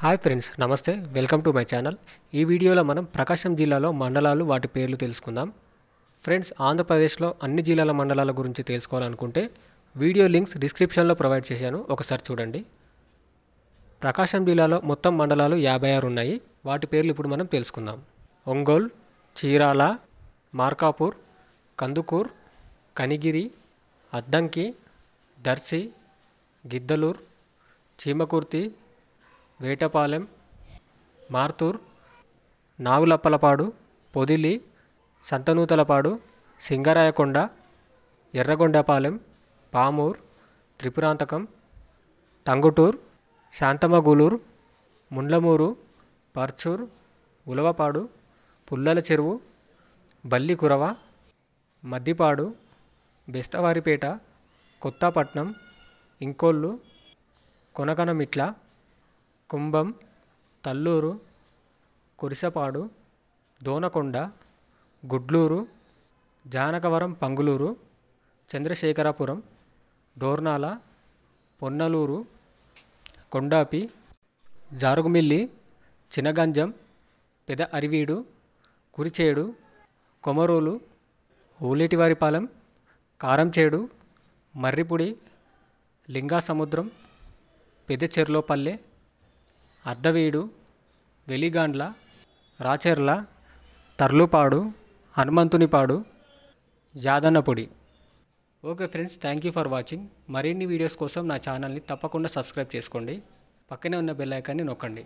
Hi friends నమస్తే. Welcome to my channel. ఈ వీడియోలో మనం ప్రకాశం జిల్లాలో మండలాలు వాటి పేర్లు తెలుసుకుందాం. ఫ్రెండ్స్ ఆంధ్రప్రదేశ్లో అన్ని జిల్లాల మండలాల గురించి తెలుసుకోవాలనుకుంటే వీడియో లింక్స్ డిస్క్రిప్షన్లో ప్రొవైడ్ చేశాను. ఒకసారి చూడండి. ప్రకాశం జిల్లాలో మొత్తం మండలాలు యాభై ఆరు ఉన్నాయి. వాటి పేర్లు ఇప్పుడు మనం తెలుసుకుందాం. ఒంగోల్ చీరాల మార్కాపూర్ కందుకూర్ కనిగిరి అద్దంకి దర్శి గిద్దలూర్ చీమకుర్తి వేటపాలెం మార్తూర్ నాగులప్పలపాడు పొదిలి సంతనూతలపాడు సింగరాయకొండ ఎర్రగొండపాలెం పామూర్ త్రిపురాంతకం టంగుటూర్ శాంతమగూలూరు ముండ్లమూరు పర్చూర్ ఉలవపాడు పుల్లల చెరువు బల్లికురవ మద్దిపాడు బెస్తవారిపేట కొత్తపట్నం ఇంకోళ్ళు కొనకనమిట్ల కుంభం Talluru Kurisapadu Donakonda Gudluru జానకవరం Panguluru Chandrasekharapuram Dornala Ponnaluru Kondapi Jarugumilli Chinaganjam Peda Ariveedu Kurichedu Komarolu Voletivaripalem Karamchedu Marripudi Lingasamudram Pedacherlopalle Addaveedu Veligandla Racherla Tarlupadu Hanumanthunipadu Yaddanapudi. Okay friends thank you for watching మరిన్ని వీడియోస్ కోసం నా ఛానల్ని తప్పకుండా సబ్స్క్రైబ్ చేసుకోండి. పక్కనే ఉన్న బెల్ ఐకాన్ని నొక్కండి.